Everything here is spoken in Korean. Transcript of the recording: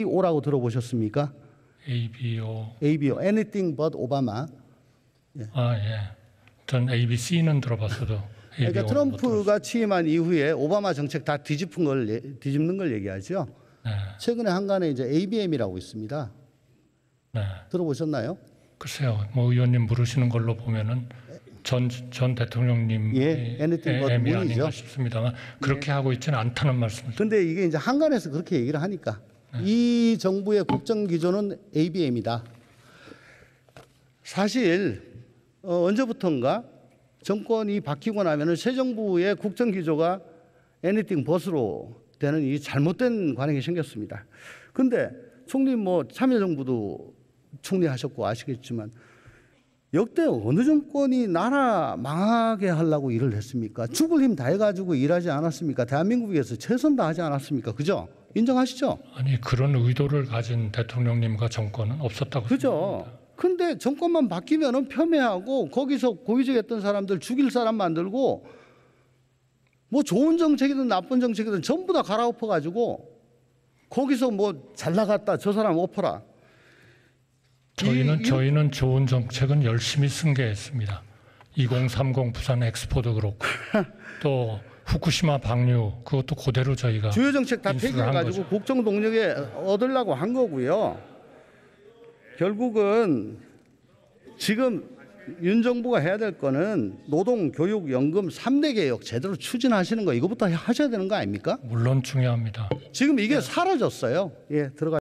ABO라고 들어보셨습니까? ABO. ABO, Anything But Obama. 아 예. 전 ABC는 들어봤어도 그러니까. 트럼프가 취임한 이후에 오바마 정책 다 뒤집은 걸 예- 뒤집는 걸 얘기하죠. 네, 최근에 한간에 이제 ABM이라고 있습니다. 네. 들어보셨나요? 글쎄요. 뭐 의원님 물으시는 걸로 보면은 전 전 대통령님 예, anything but M이 문이죠. 아닌가 싶습니다만 그렇게 하고 있지는 않다는 말씀을. 근데 이게 이제 한간에서 그렇게 얘기를 하니까 네. 이 정부의 국정 기조는 ABM이다. 사실 어, 언제부턴가 정권이 바뀌고 나면은 새 정부의 국정 기조가 anything but으로 되는 이 잘못된 관행이 생겼습니다. 근데 총리 뭐 참여정부도 총리하셨고 아시겠지만 역대 어느 정권이 나라 망하게 하려고 일을 했습니까? 죽을 힘 다 해가지고 일하지 않았습니까? 대한민국에서 최선 다하지 않았습니까? 그죠? 인정하시죠? 아니 그런 의도를 가진 대통령님과 정권은 없었다고 그죠? 근데 정권만 바뀌면은 폄훼하고 거기서 고위직했던 사람들 죽일 사람 만들고 뭐 좋은 정책이든 나쁜 정책이든 전부 다 갈아엎어 가지고 거기서 뭐 잘 나갔다 저 사람 엎어라. 저희는 이- 이- 저희는 좋은 정책은 열심히 승계했습니다. 2030 부산 엑스포도 그렇고 또 후쿠시마 방류 그것도 그대로 저희가 주요 정책 다 인수를 폐기해 한 가지고 거죠. 국정 동력에 얻으려고 한 거고요. 결국은 지금 윤 정부가 해야 될 거는 노동, 교육, 연금 3대 개혁 제대로 추진하시는 거 이거부터 하셔야 되는 거 아닙니까? 물론 중요합니다. 지금 이게 사라졌어요. 예, 들어가